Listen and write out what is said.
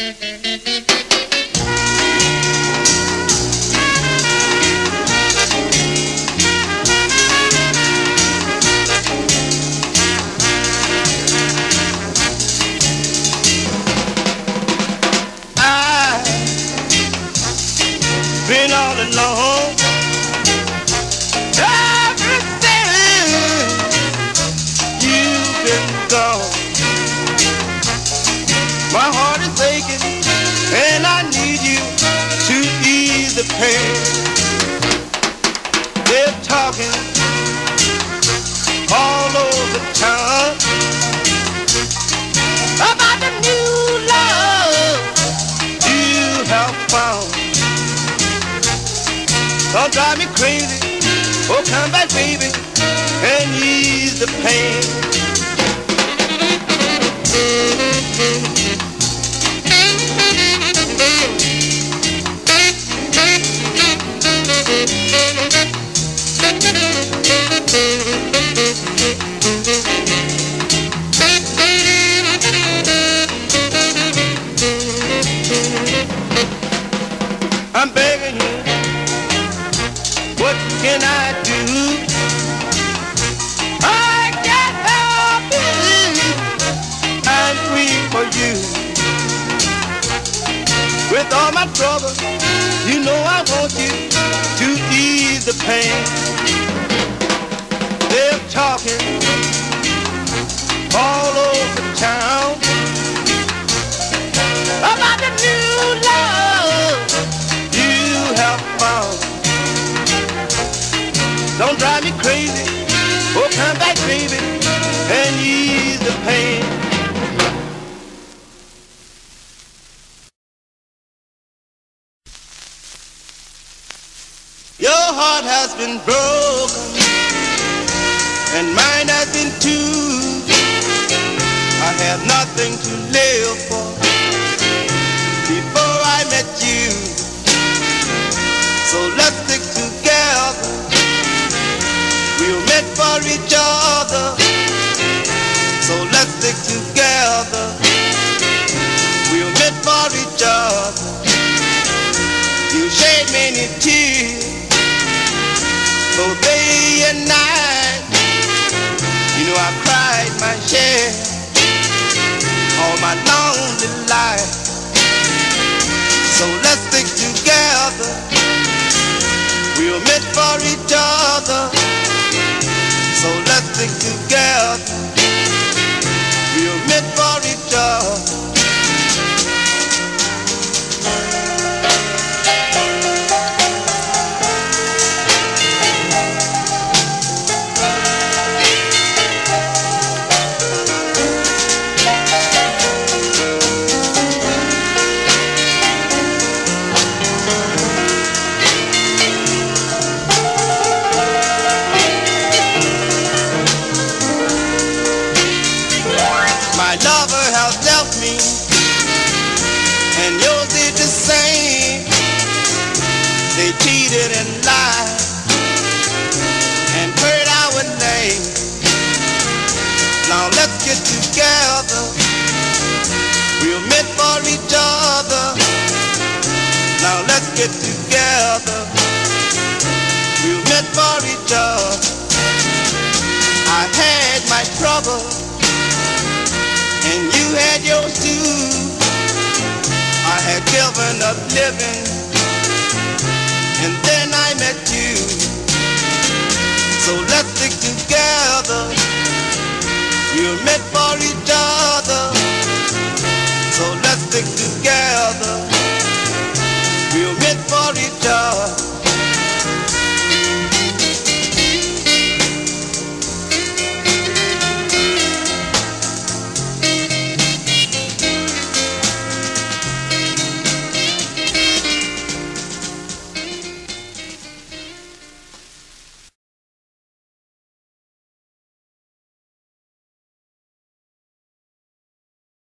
been all alone. Everything you've been gone. The pain. They're talking all over town about the new love you have found. Don't drive me crazy. Oh, come back, baby, and ease the pain. I'm begging you, what can I do? I can't help it. I'm free for you. With all my trouble, you know I want you to ease the pain. They're talking all over town baby, and ease the pain. Your heart has been broken, and mine has been too. I have nothing to live for each other. So let's stick together. We were meant for each other. You shed many tears, both day and night. You know I cried my share all my lonely life. So let's stick together. Get together. We were meant for each other. Now let's get together. We were meant for each other. I had my trouble and you had yours too. I had given up living glory, Joe.